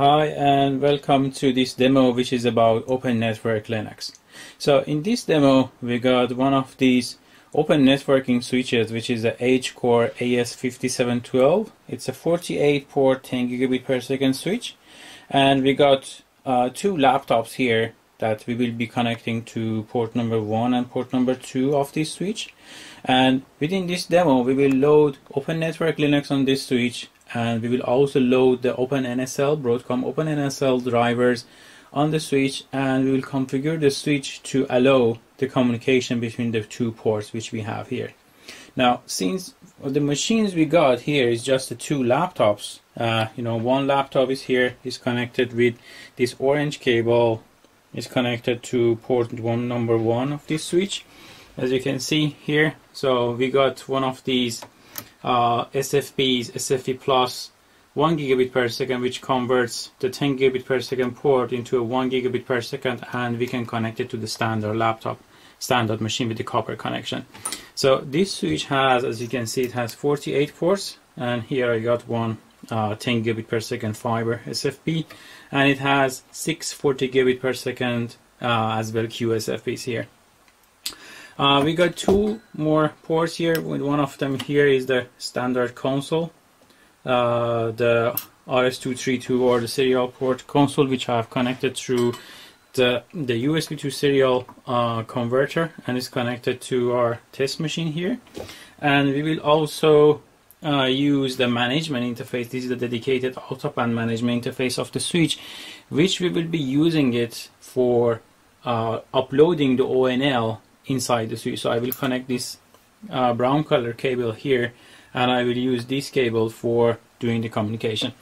Hi and welcome to this demo which is about Open Network Linux. So in this demo we got one of these open networking switches which is the Edgecore AS5712. It's a 48 port 10 gigabit per second switch and we got uh, two laptops here that we will be connecting to port number one and port number two of this switch and within this demo we will load Open Network Linux on this switch and we will also load the OpenNSL Broadcom OpenNSL drivers on the switch and we will configure the switch to allow the communication between the two ports which we have here. Now since the machines we got here is just the two laptops uh, you know one laptop is here is connected with this orange cable is connected to port one number one of this switch as you can see here so we got one of these uh, SFPs, SFP plus 1 gigabit per second which converts the 10 gigabit per second port into a 1 gigabit per second and we can connect it to the standard laptop standard machine with the copper connection. So this switch has as you can see it has 48 ports and here I got one uh, 10 gigabit per second fiber SFP and it has 6 40 gigabit per second uh, as well QSFPs here uh, we got two more ports here. With one of them here is the standard console, uh, the RS232 or the serial port console, which I have connected through the the USB to serial uh, converter, and is connected to our test machine here. And we will also uh, use the management interface. This is the dedicated out-of-band management interface of the switch, which we will be using it for uh, uploading the ONL inside the switch. So I will connect this uh, brown color cable here and I will use this cable for doing the communication.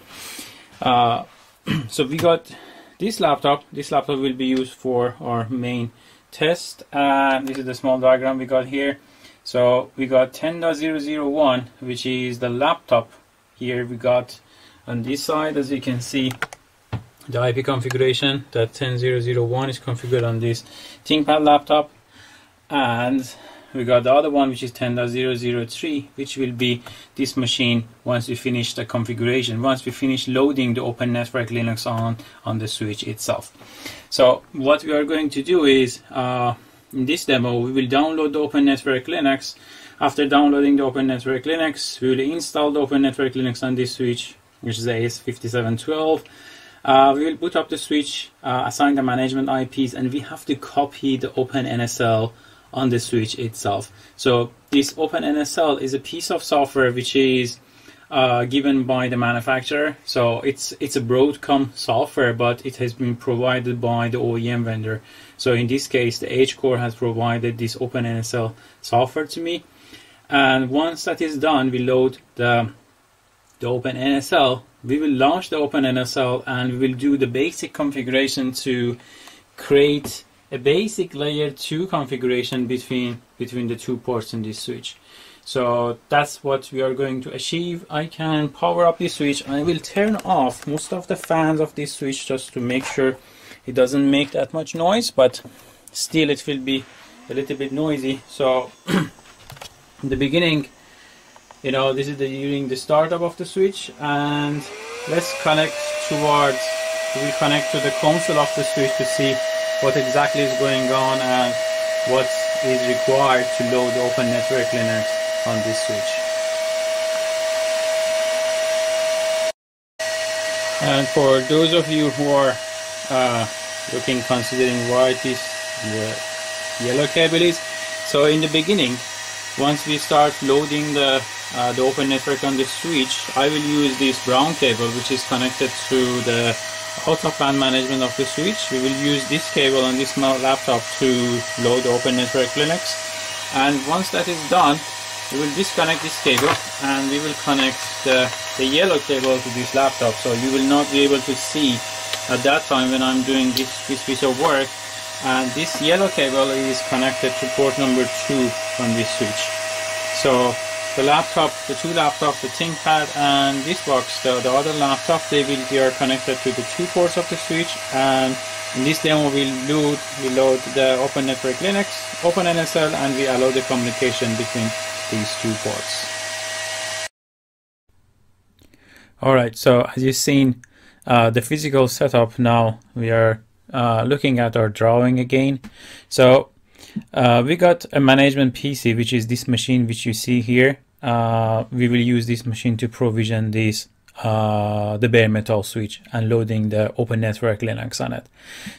Uh, so we got this laptop. This laptop will be used for our main test. And this is the small diagram we got here. So we got 10.001, which is the laptop. Here we got on this side, as you can see, the IP configuration that 10.001 is configured on this ThinkPad laptop and we got the other one which is 10.003 which will be this machine once we finish the configuration once we finish loading the open network linux on on the switch itself. So what we are going to do is uh, in this demo we will download the open network linux. After downloading the open network linux we will install the open network linux on this switch which is AS5712 uh, we will boot up the switch uh, assign the management IPs and we have to copy the OpenNSL on the switch itself. So this OpenNSL is a piece of software which is uh, given by the manufacturer. So it's it's a Broadcom software, but it has been provided by the OEM vendor. So in this case, the Edgecore has provided this OpenNSL software to me. And once that is done, we load the the OpenNSL. We will launch the OpenNSL and we will do the basic configuration to create a basic layer 2 configuration between between the two ports in this switch. So that's what we are going to achieve. I can power up this switch. I will turn off most of the fans of this switch just to make sure it doesn't make that much noise but still it will be a little bit noisy. So in the beginning you know this is the during the startup of the switch and let's connect towards we connect to the console of the switch to see what exactly is going on and what is required to load Open Network Linux on this switch. And for those of you who are uh, looking, considering why this the yellow cable is, so in the beginning, once we start loading the uh, the Open Network on the switch, I will use this brown cable which is connected to the out-of-band management of the switch. We will use this cable on this laptop to load Open Network Linux. And once that is done, we will disconnect this cable and we will connect the, the yellow cable to this laptop. So you will not be able to see at that time when I'm doing this, this piece of work. And this yellow cable is connected to port number two on this switch. So the laptop, the two laptops, the ThinkPad and this box, the, the other laptop, they will be are connected to the two ports of the switch. And in this demo we'll load, we load the Open Network Linux, OpenNSL and we allow the communication between these two ports. Alright, so as you've seen, uh, the physical setup now we are uh, looking at our drawing again. So uh, we got a management PC which is this machine which you see here uh, we will use this machine to provision this uh, the bare metal switch and loading the open network linux on it.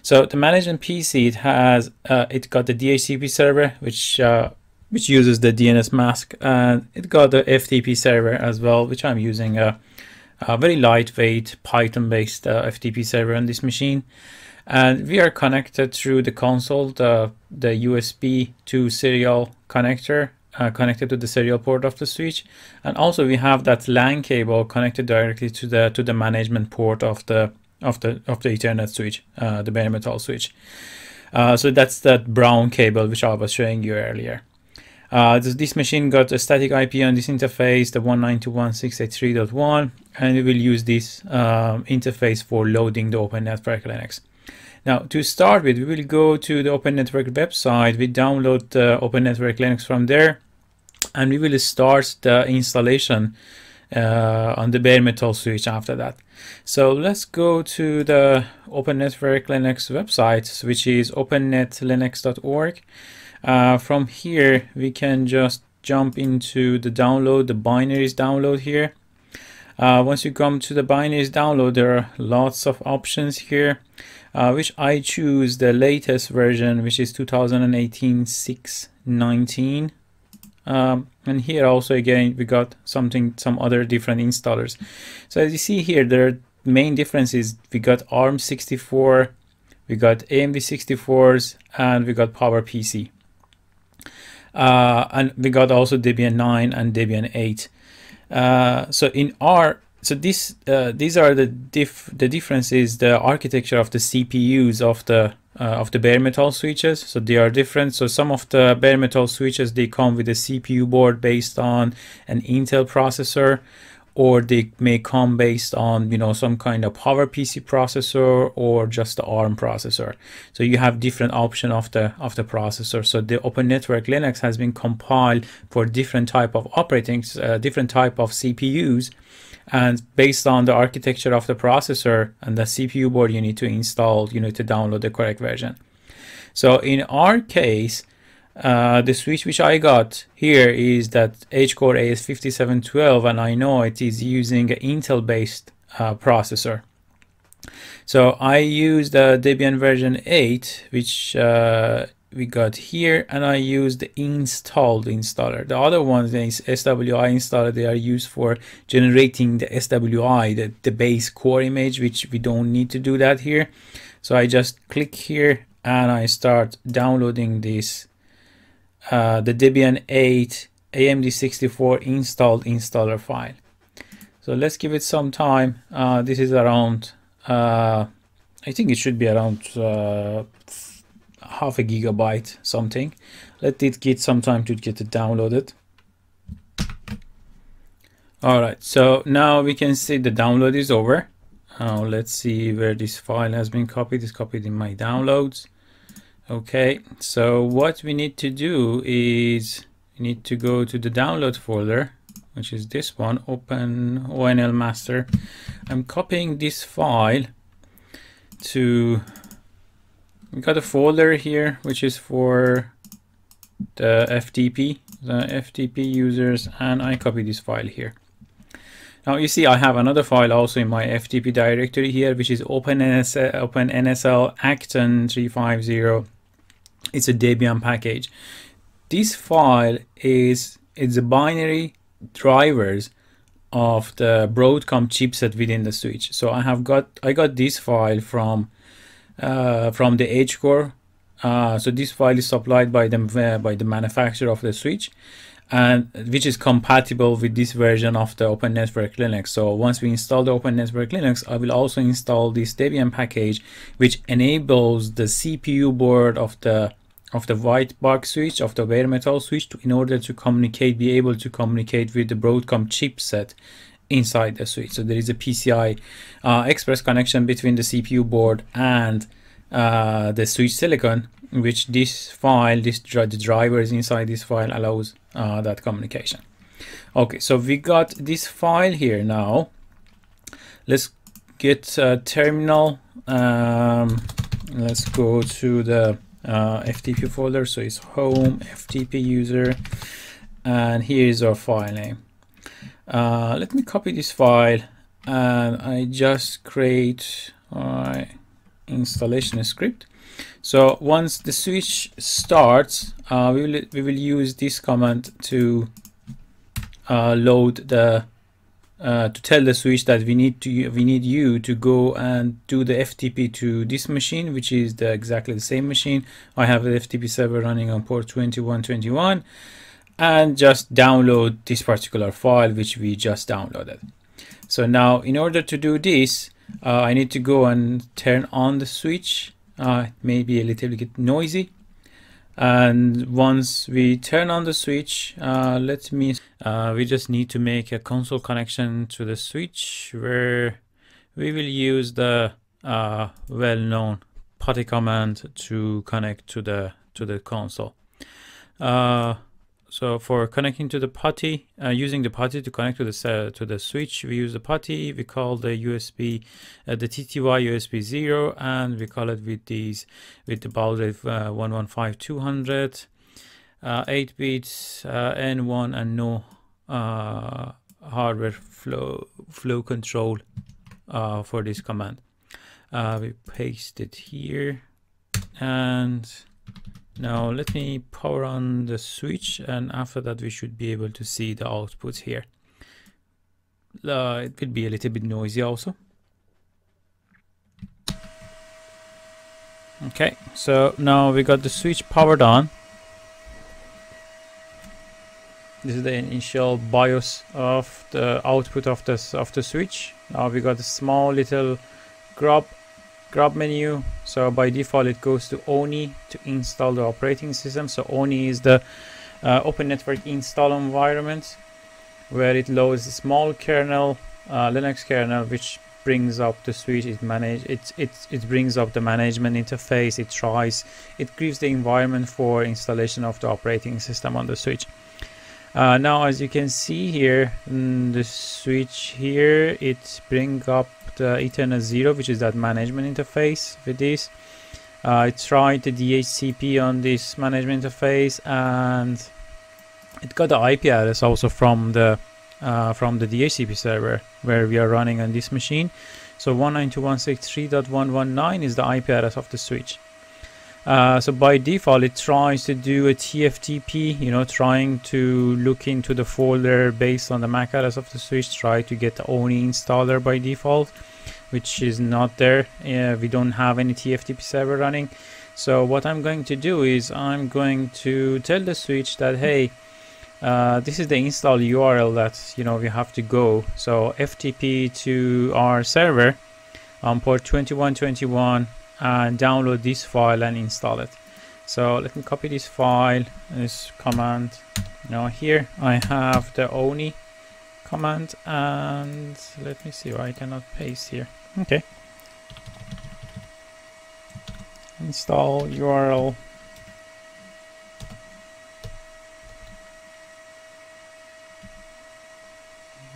So the management pc it has uh, it got the dhcp server which uh, which uses the dnsmasq and it got the ftp server as well which i'm using a, a very lightweight python based uh, ftp server on this machine. And we are connected through the console the the usb to serial connector uh, connected to the serial port of the switch. And also we have that LAN cable connected directly to the to the management port of the of the of the Ethernet switch uh, the bare metal switch. Uh, so that's that brown cable which I was showing you earlier. Uh, this, this, machine got a static IP on this interface the 192.168.3.1 and we will use this um, interface for loading the Open Network Linux now, to start with, we will go to the Open Network website. We download the Open Network Linux from there, and we will start the installation uh, on the bare metal switch after that. So let's go to the Open Network Linux website, which is opennetlinux.org. Uh, from here, we can just jump into the download, the binaries download here. Uh, once you come to the binaries download, there are lots of options here uh, which I choose the latest version, which is 2018 619. Um, and here also again we got something some other different installers. So as you see here, are main differences. We got ARM64, we got AMD 64s, and we got PowerPC. Uh, and we got also Debian 9 and Debian 8. Uh, so in our so this uh, these are the diff the differences the architecture of the CPUs of the uh, of the bare metal switches. So they are different. So some of the bare metal switches they come with a CPU board based on an Intel processor or they may come based on you know some kind of power PC processor or just the ARM processor. So you have different option of the of the processor. So the open network Linux has been compiled for different type of operating uh, different type of CPUs and based on the architecture of the processor and the CPU board you need to install you need to download the correct version. So in our case uh, the switch which I got here is that Edgecore AS5712 and I know it is using an Intel based uh, processor. So I use the Debian version 8 which uh, we got here and I use the installed installer. The other ones is SWI installer. They are used for generating the SWI, the, the base core image, which we don't need to do that here. So I just click here and I start downloading this, uh, the Debian 8 AMD64 installed installer file. So let's give it some time. Uh, this is around, uh, I think it should be around uh, half a gigabyte something. Let it get some time to get it downloaded. All right so now we can see the download is over. Uh, let's see where this file has been copied. It's copied in my downloads. Okay so what we need to do is we need to go to the download folder which is this one open onl master. I'm copying this file to we got a folder here which is for the FTP, the FTP users, and I copy this file here. Now you see I have another file also in my FTP directory here, which is OpenNSL, OpenNSL Accton 350. It's a Debian package. This file is it's a binary drivers of the Broadcom chipset within the switch. So I have got I got this file from uh, from the Edgecore. Uh, so this file is supplied by them uh, by the manufacturer of the switch and which is compatible with this version of the Open Network Linux. So once we install the Open Network Linux, I will also install this Debian package, which enables the CPU board of the of the white box switch of the bare metal switch to, in order to communicate, be able to communicate with the Broadcom chipset inside the switch. So there is a PCI uh, express connection between the CPU board and uh, the switch silicon, which this file, this the drivers inside this file allows uh, that communication. Okay, so we got this file here now. Let's get uh, terminal. Um, let's go to the uh, FTP folder. So it's home FTP user, and here is our file name. Uh, let me copy this file, and I just create my installation script. So once the switch starts, uh, we will we will use this command to uh, load the uh, to tell the switch that we need to we need you to go and do the FTP to this machine, which is the exactly the same machine. I have the FTP server running on port 2121, and just download this particular file which we just downloaded. So now, in order to do this, uh, I need to go and turn on the switch. Uh, it may be a little bit noisy, and once we turn on the switch uh, let me uh, we just need to make a console connection to the switch where we will use the uh, well-known PuTTY command to connect to the to the console uh, so for connecting to the PuTTY, uh, using the PuTTY to connect to the to the switch, we use the PuTTY. We call the USB uh, the TTY USB zero, and we call it with these with the baud rate uh, 115200, uh, 8 bits, uh, N1, and no uh, hardware flow flow control uh, for this command. we paste it here, and now let me power on the switch and after that we should be able to see the output here. Uh, it will be a little bit noisy also. Okay, so now we got the switch powered on. This is the initial BIOS of the output of this of the switch. Now we got a small little grub grub menu. So by default it goes to ONIE to install the operating system. So ONIE is the uh, open network install environment where it loads a small kernel uh, Linux kernel which brings up the switch. It manage it, it it brings up the management interface. It tries it gives the environment for installation of the operating system on the switch. Uh, now as you can see here mm, the switch here it brings up Ethernet 0 which is that management interface with this. Uh, I tried the DHCP on this management interface and it got the IP address also from the uh, from the DHCP server where we are running on this machine. So 192.163.119 is the IP address of the switch. Uh, so by default, it tries to do a TFTP, you know, trying to look into the folder based on the MAC address of the switch, try to get the ONIE installer by default, which is not there. Uh, we don't have any TFTP server running. So what I'm going to do is I'm going to tell the switch that, hey, uh, this is the install URL that, you know, we have to go. So FTP to our server on port 2121 and download this file and install it so let me copy this file this command now here I have the ONIE command and let me see why I cannot paste here okay. Install URL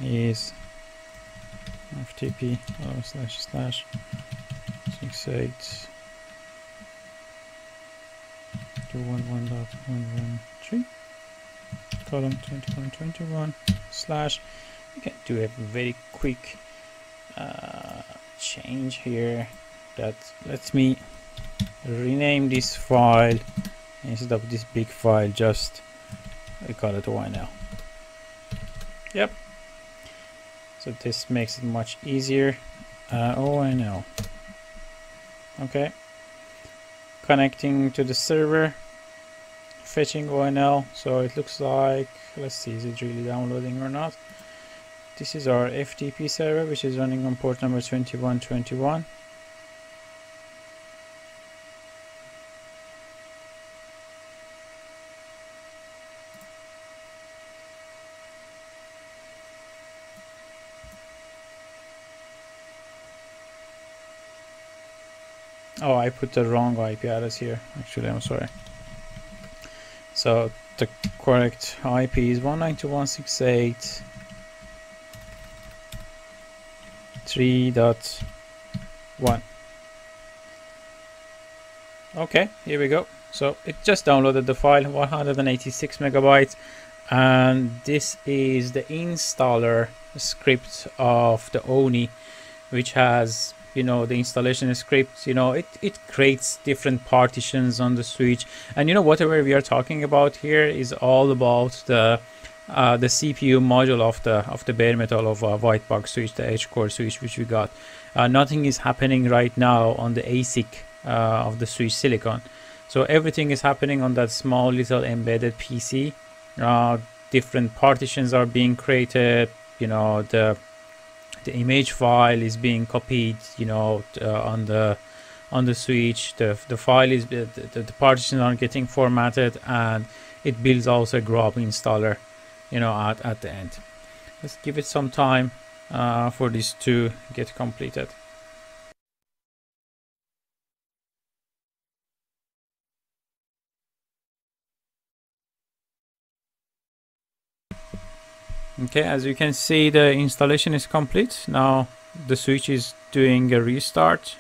is ftp slash slash six eight. Two one one dot one one three. Column twenty one twenty one slash. You can do a very quick. Uh, change here. That lets me rename this file. Instead of this big file just I call it YNL yep. So this makes it much easier. Uh, ONL okay. Connecting to the server. Fetching ONL so it looks like let's see is it really downloading or not this is our FTP server which is running on port number 2121 Oh, I put the wrong IP address here. Actually, I'm sorry. So the correct IP is 192.168. 3.1 okay here we go. So it just downloaded the file 186 megabytes and this is the installer script of the ONIE which has you know the installation script you know it, it creates different partitions on the switch. And you know whatever we are talking about here is all about the uh, the CPU module of the of the bare metal of a white box switch the Edgecore switch which we got. Uh, nothing is happening right now on the ASIC uh, of the switch silicon. So everything is happening on that small little embedded PC uh, different partitions are being created you know the the image file is being copied you know uh, on the on the switch. The, the file is the, the, partitions are getting formatted and it builds also a grub installer you know at, at the end. Let's give it some time uh, for this to get completed. Okay as you can see the installation is complete. Now the switch is doing a restart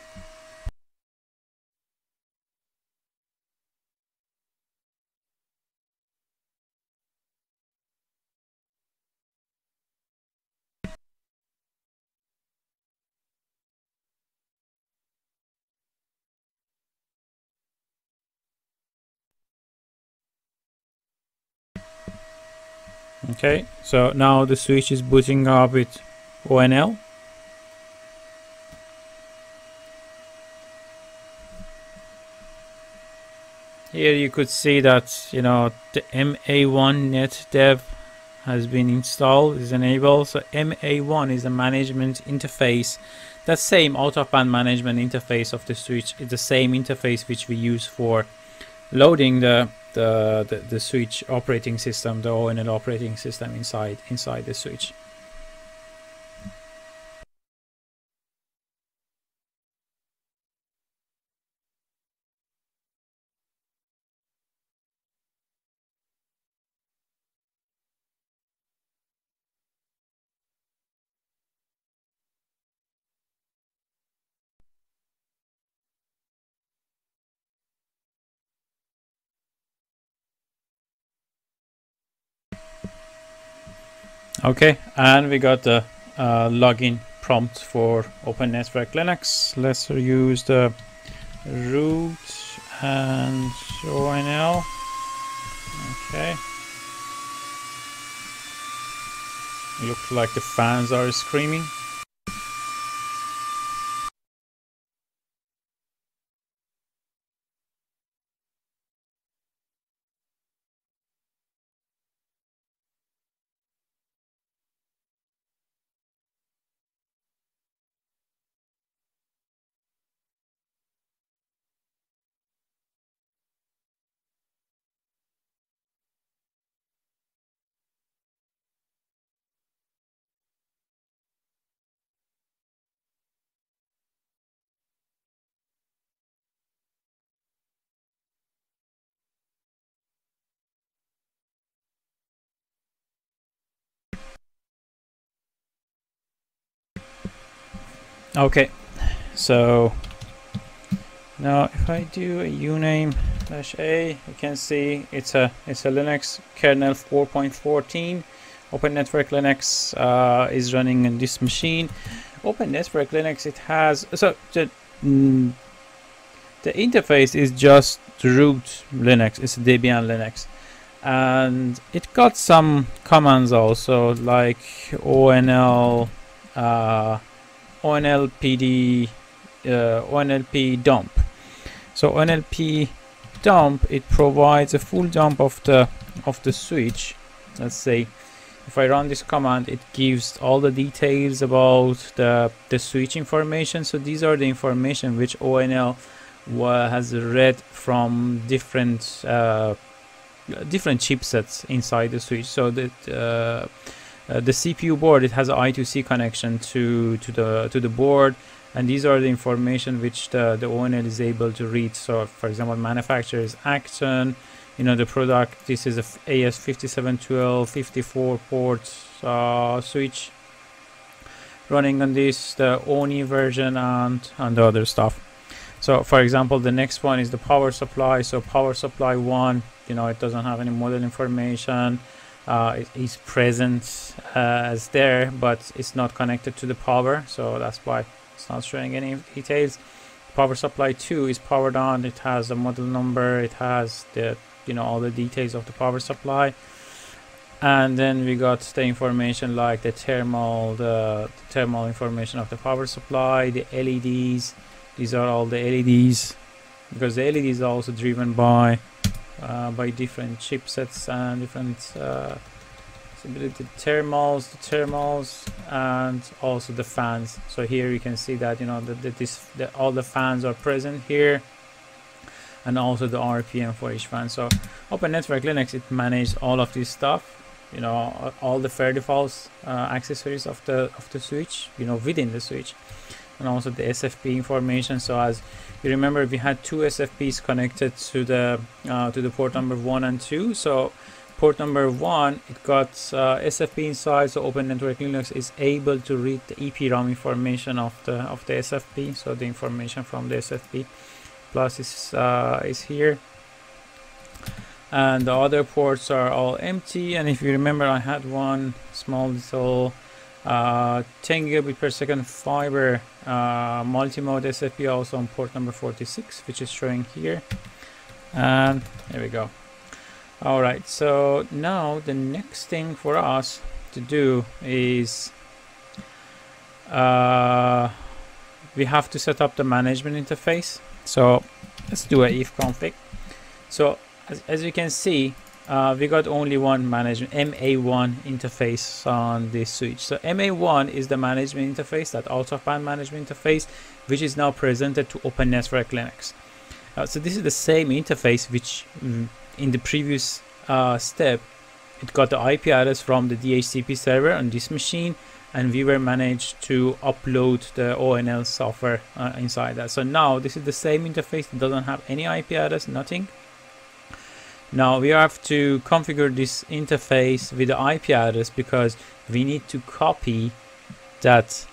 okay so now the switch is booting up with ONL here you could see that you know the MA1 net dev has been installed is enabled. So MA1 is a management interface that same out of band management interface of the switch is the same interface which we use for loading the the, the, the switch operating system, the ONL operating system inside inside the switch. Okay, and we got the uh, login prompt for Open Network Linux. Let's use the root and ONL. Okay. Looks like the fans are screaming. Okay, so now if I do a uname dash a, you can see it's a it's a Linux kernel 4.14. Open Network Linux uh, is running in this machine. Open Network Linux it has so the mm, the interface is just root Linux. It's Debian Linux, and it got some commands also like ONL. Uh, ONLPD uh, ONLP dump. So ONLP dump it provides a full dump of the of the switch. Let's say if I run this command it gives all the details about the the switch information. So these are the information which ONL has read from different uh, different chipsets inside the switch. So that uh, uh, the CPU board it has an I2C connection to to the to the board and these are the information which the, the ONL is able to read so for example manufacturer is Accton you know the product this is a AS5712 54 port uh, switch running on this, the ONIE version and, and the other stuff. So for example, the next one is the power supply. So power supply one, you know, it doesn't have any model information. Uh, it is present uh, as there, but it's not connected to the power. So that's why it's not showing any details. Power supply two is powered on. It has a model number. It has the, you know, all the details of the power supply and then we got the information like the thermal the, the, thermal information of the power supply the LEDs these are all the LEDs because the LEDs are also driven by uh, by different chipsets and different uh, the thermals the thermals and also the fans. So here you can see that you know that, that this that all the fans are present here and also the RPM for each fan. So Open Network Linux it manages all of this stuff you know all the fair defaults uh, accessories of the of the switch you know within the switch and also the SFP information. So as you remember we had two SFPs connected to the uh, to the port number one and two. So port number one it got uh, SFP inside. So Open Network Linux is able to read the EPROM information of the of the SFP so the information from the SFP plus is uh, is here. And the other ports are all empty. And if you remember I had one small little uh, 10 gigabit per second fiber uh, multi-mode SFP also on port number 46 which is showing here. And there we go. Alright so now the next thing for us to do is uh, we have to set up the management interface. So let's do a ifconfig so as, as you can see uh, we got only one management MA1 interface on this switch. So MA1 is the management interface, that out-of-band management interface, which is now presented to Open Network Linux. Uh, so this is the same interface which mm, in the previous uh, step, it got the IP address from the DHCP server on this machine and we were managed to upload the ONL software uh, inside that. So now this is the same interface, it doesn't have any IP address, nothing now we have to configure this interface with the IP address because we need to copy that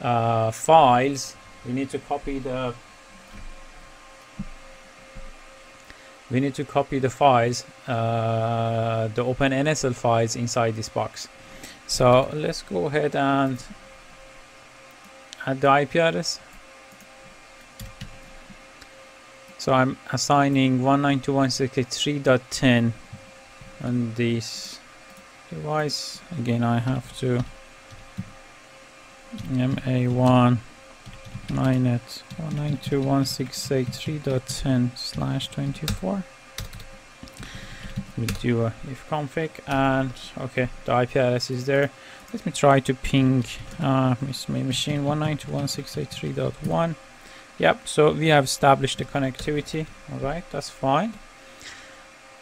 uh, files. We need to copy the we need to copy the files, uh, the OpenNSL files inside this box. So let's go ahead and add the IP address. So I'm assigning 192.168.3.10 on this device. Again, I have to MA1 9net 192.168.3.10 slash 24. We'll do a if config and okay, the IP address is there. Let me try to ping uh, my machine 192.168.3.1 Yep, so we have established the connectivity. All right, that's fine.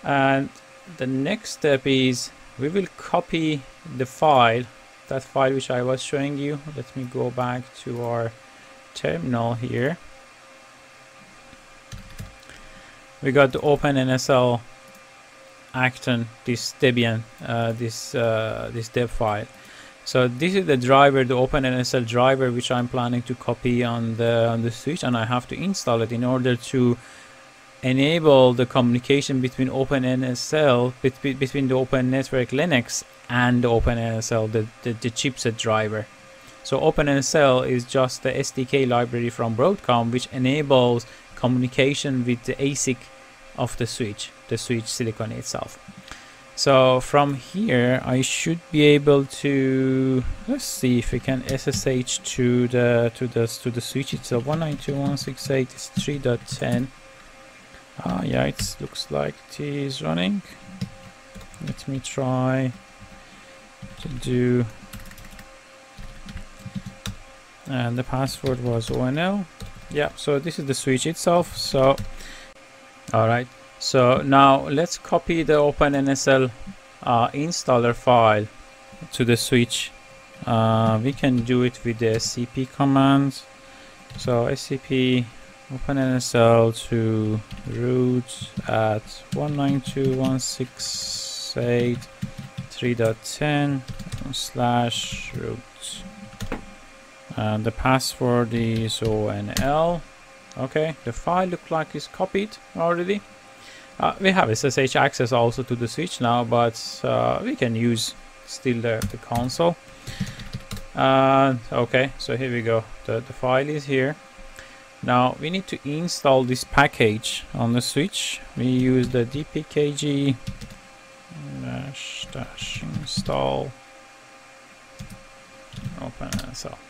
And the next step is we will copy the file, that file which I was showing you. Let me go back to our terminal here. We got the OpenNSL Accton, this Debian, uh, this uh, this deb file. So this is the driver, the OpenNSL driver, which I'm planning to copy on the on the switch, and I have to install it in order to enable the communication between OpenNSL, between the Open Network Linux and the OpenNSL, the, the, the chipset driver. So OpenNSL is just the SDK library from Broadcom, which enables communication with the ASIC of the switch, the switch silicon itself. So from here, I should be able to let's see if we can SSH to the to the to the switch. It's a 192.168 is 3.10. Ah, yeah, it looks like it is running. Let me try to do. And the password was ONL. Yeah, so this is the switch itself. So, all right. So now let's copy the OpenNSL uh, installer file to the switch. Uh, we can do it with the scp command. So scp OpenNSL to root at 192.168.3.10 slash root and the password is onl okay the file look like it's copied already uh, we have SSH access also to the switch now but uh, we can use still the, the console. Uh, okay so here we go. The, the file is here. Now we need to install this package on the switch. We use the dpkg dash dash install. OpenNSL so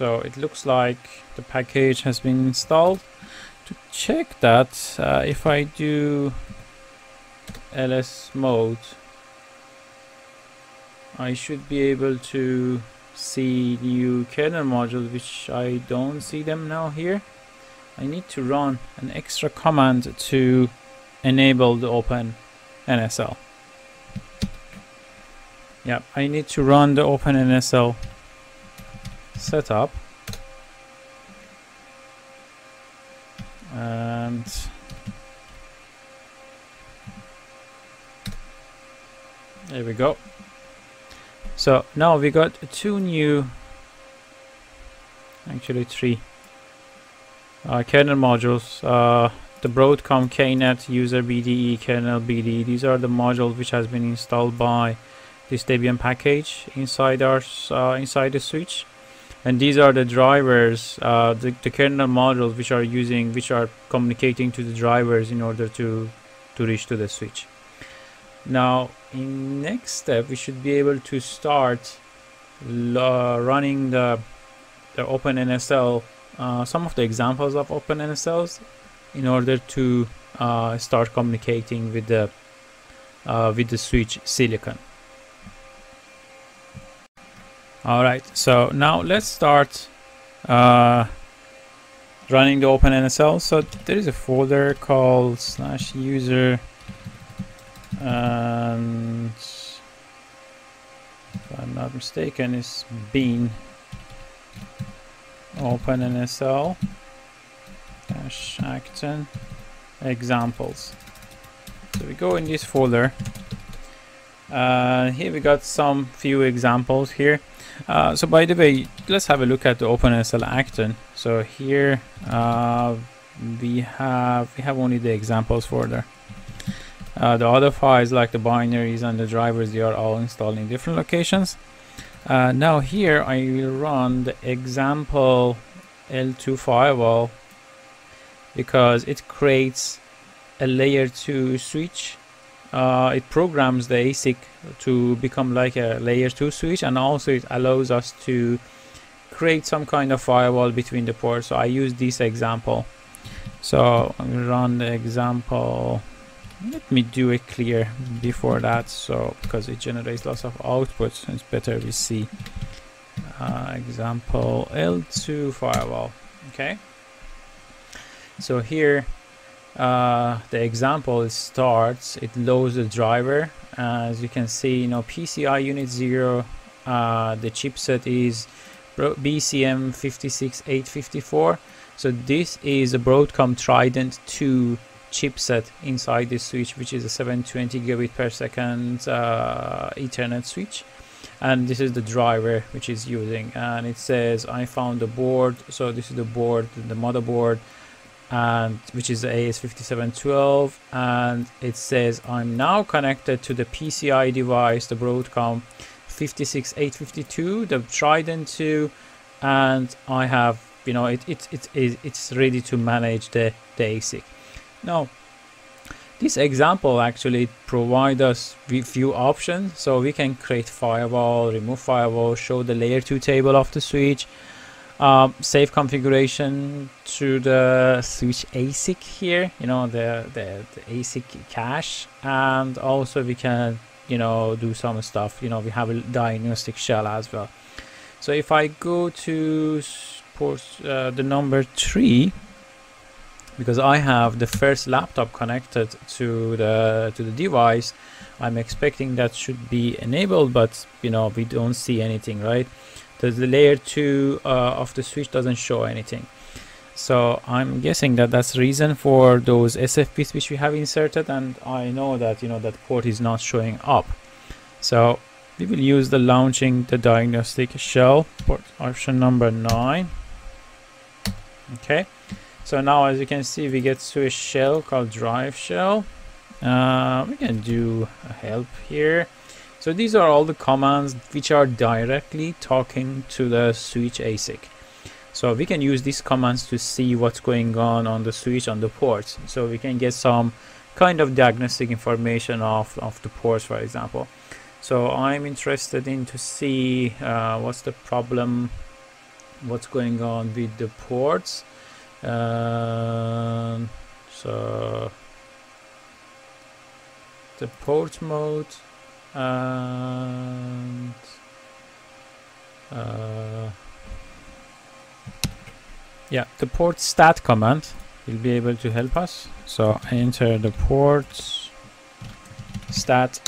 it looks like the package has been installed. To check that uh, if I do lsmod I should be able to see new kernel modules which I don't see them now here. I need to run an extra command to enable the open NSL Yeah, I need to run the open NSL setup and there we go. So now we got two new actually three uh, kernel modules. Uh, the Broadcom KNet user BDE kernel BDE these are the modules which has been installed by this Debian package inside our uh, inside the switch and these are the drivers uh, the, the, kernel modules which are using which are communicating to the drivers in order to to reach to the switch. Now in next step we should be able to start running the the OpenNSL uh, some of the examples of OpenNSLs in order to uh, start communicating with the uh, with the switch silicon all right so now let's start uh, running the OpenNSL so there is a folder called slash user and if I'm not mistaken is bean OpenNSL dash accton examples. So we go in this folder uh, here we got some few examples here uh, so by the way, let's have a look at the OpenNSL Accton. So here uh, we have we have only the examples for there. Uh, the other files like the binaries and the drivers, they are all installed in different locations. Uh, now here I will run the example L2 firewall because it creates a layer 2 switch uh, it programs the ASIC to become like a layer 2 switch and also it allows us to create some kind of firewall between the ports. So I use this example. So I'm gonna run the example. Let me do it clear before that so because it generates lots of outputs it's better we see. Uh, example L2 firewall okay? So here uh, the example starts it loads the driver. As you can see you know PCI unit 0 uh, the chipset is BCM 56854 so this is a Broadcom Trident 2 chipset inside this switch which is a 720 gigabit per second uh, ethernet switch. And this is the driver which is using and it says I found the board. So this is the board the motherboard and which is the AS5712 and it says I'm now connected to the PCI device the Broadcom 56852 the Trident 2 and I have you know it, it, it, it it's ready to manage the, the ASIC now this example actually provide us few options. So we can create firewall remove firewall show the layer 2 table of the switch um, save configuration to the switch ASIC here, you know, the, the, the ASIC cache, and also we can, you know, do some stuff, you know, we have a diagnostic shell as well. So if I go to port uh, the number three, because I have the first laptop connected to the to the device, I'm expecting that should be enabled, but you know, we don't see anything, right? The, the layer 2 uh, of the switch doesn't show anything. So I'm guessing that that's reason for those SFPs which we have inserted and I know that you know that port is not showing up. So we will use the launching the diagnostic shell port option number 9 okay. So now as you can see we get to a shell called drive shell. Uh, we can do a help here so these are all the commands which are directly talking to the switch ASIC so we can use these commands to see what's going on on the switch on the ports. So we can get some kind of diagnostic information of, of the ports, for example. So I'm interested in to see uh, what's the problem, what's going on with the ports. Uh, so the port mode and uh, yeah the port stat command will be able to help us. So enter the port stat.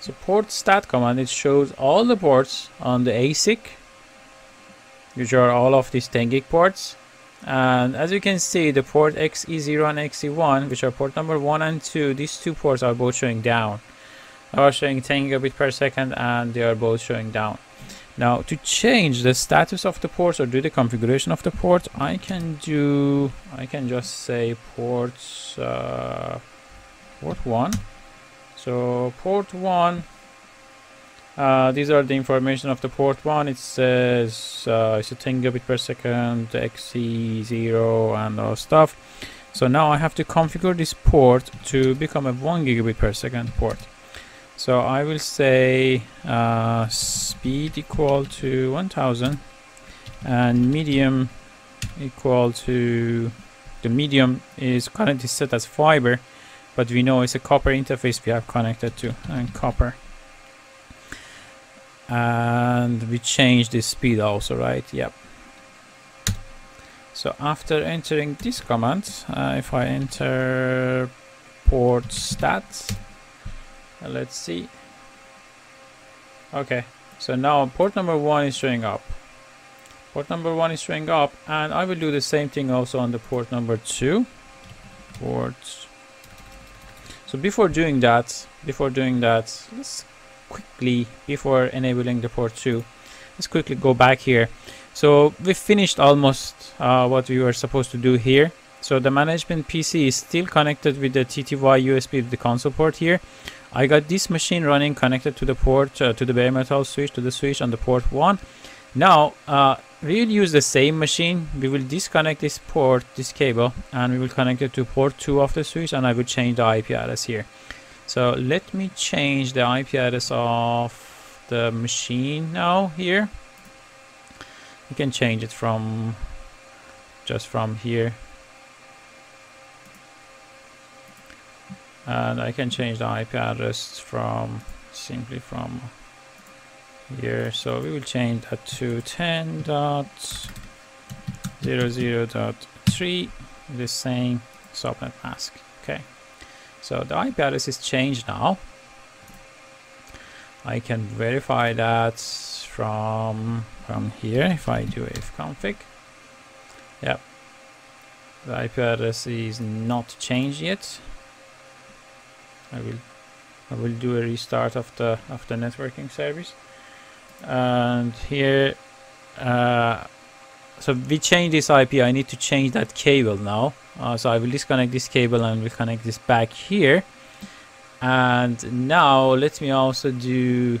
So port stat command it shows all the ports on the ASIC which are all of these 10 gig ports. And as you can see the port XE0 and XE1 which are port number 1 and 2 these two ports are both showing down are showing 10 gigabit per second and they are both showing down now to change the status of the port or do the configuration of the port, I can do, I can just say port, uh, port 1. So port 1, uh, these are the information of the port 1. It says uh, it's a 10 gigabit per second, XE0 and all stuff. So now I have to configure this port to become a 1 gigabit per second port. So I will say uh, speed equal to 1000 and medium equal to the medium is currently set as fiber but we know it's a copper interface we have connected to and copper. And we change the speed also right? Yep. So after entering this command uh, if I enter port stats let's see. Okay so now port number one is showing up. Port number one is showing up and I will do the same thing also on the port number two. Port. So before doing that before doing that let's quickly before enabling the port 2 let's quickly go back here. So we finished almost uh, what we were supposed to do here. So the management PC is still connected with the TTY USB the console port here I got this machine running connected to the port, uh, to the bare metal switch, to the switch on the port 1. Now, uh, we will use the same machine. We will disconnect this port, this cable, and we will connect it to port 2 of the switch, and I will change the IP address here. So let me change the IP address of the machine now here. You can change it from just from here and I can change the IP address from simply from here. So we will change that to 10.00.3 the same subnet mask okay? So the IP address is changed now. I can verify that from from here if I do ifconfig yep. The IP address is not changed yet I will I will do a restart of the of the networking service. And here uh, so we change this IP I need to change that cable now. Uh, so I will disconnect this cable and we'll connect this back here. And now let me also do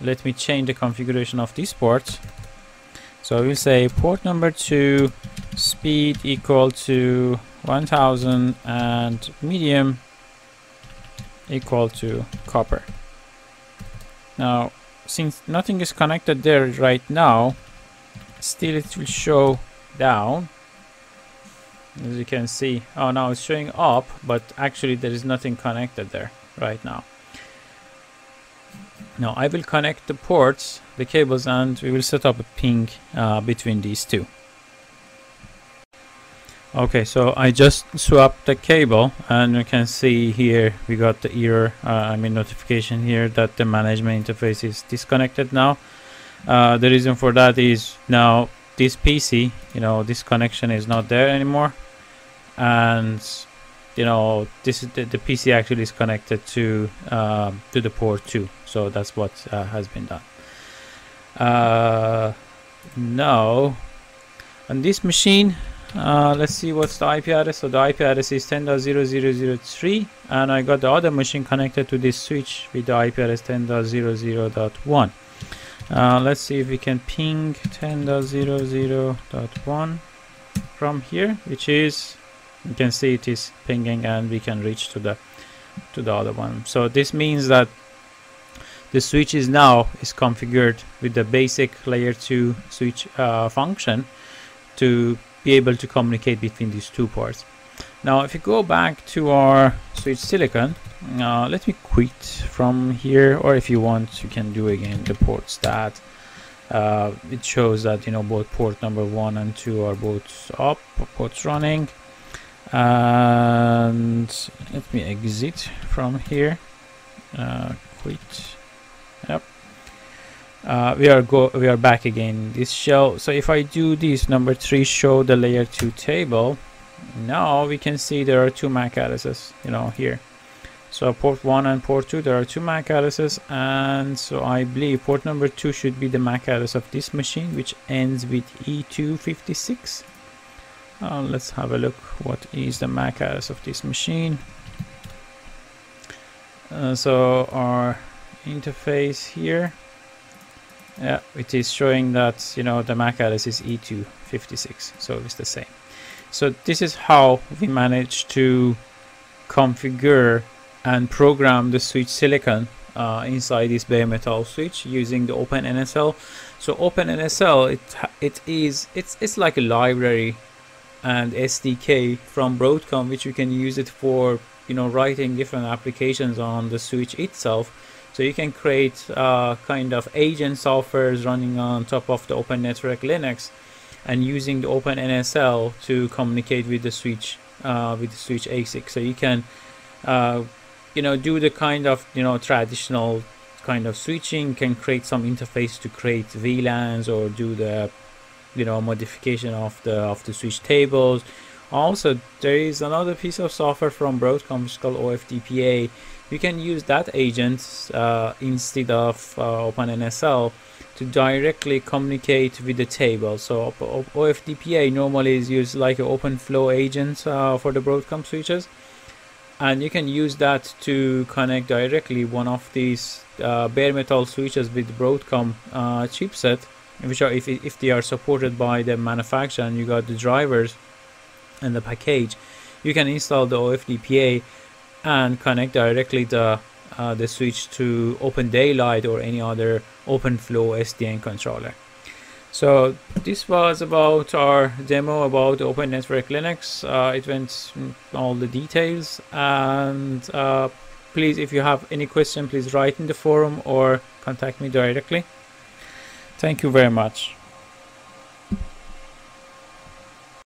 let me change the configuration of this port. So we'll say port number 2 speed equal to 1000 and medium equal to copper. Now, since nothing is connected there right now, still it will show down. As you can see, oh now it's showing up, but actually there is nothing connected there right now. Now I will connect the ports, the cables, and we will set up a ping uh, between these two. Okay, so I just swapped the cable and you can see here we got the error, uh, I mean notification here that the management interface is disconnected now. Uh, the reason for that is now this PC, you know, this connection is not there anymore, and you know, this the, the PC actually is connected to um, to the port too. So that's what uh, has been done. Uh, now, on this machine, uh, let's see what's the IP address. So the IP address is 10.0003, and I got the other machine connected to this switch with the IP address 10.00.1. Uh, let's see if we can ping 10.00.1 from here, which is you can see it is pinging, and we can reach to the to the other one. So this means that the switch is now is configured with the basic layer 2 switch uh, function to be able to communicate between these two ports. Now if you go back to our switch silicon, uh, let me quit from here or if you want you can do again the port stat. Uh, it shows that you know both port number 1 and 2 are both up, ports running and let me exit from here uh, quit uh, we are go we are back again this shell so if I do this number three show the layer 2 table now we can see there are two MAC addresses you know here. So port 1 and port 2 there are two MAC addresses and so I believe port number 2 should be the MAC address of this machine which ends with E256 uh, let's have a look what is the MAC address of this machine. Uh, so our interface here yeah it is showing that you know the MAC address is E256 so it's the same so this is how we manage to configure and program the switch silicon uh, inside this bare metal switch using the OpenNSL. So OpenNSL, it it is it's it's like a library and SDK from Broadcom, which you can use it for you know writing different applications on the switch itself. So you can create uh, kind of agent softwares running on top of the Open Network Linux and using the OpenNSL to communicate with the switch uh, with the switch ASIC. So you can uh, you know do the kind of you know traditional kind of switching can create some interface to create VLANs or do the you know modification of the of the switch tables also there is another piece of software from Broadcom which is called OFDPA you can use that agent uh, instead of uh, OpenNSL to directly communicate with the table. So OFDPA normally is used like an OpenFlow agent uh, for the Broadcom switches. And you can use that to connect directly one of these uh, bare metal switches with Broadcom uh, chipset which are if, if they are supported by the manufacturer and you got the drivers and the package you can install the OFDPA and connect directly the uh, the switch to Open Daylight or any other OpenFlow SDN controller. So this was about our demo about Open Network Linux. Uh, it went all the details and uh, please if you have any question please write in the forum or contact me directly. Thank you very much.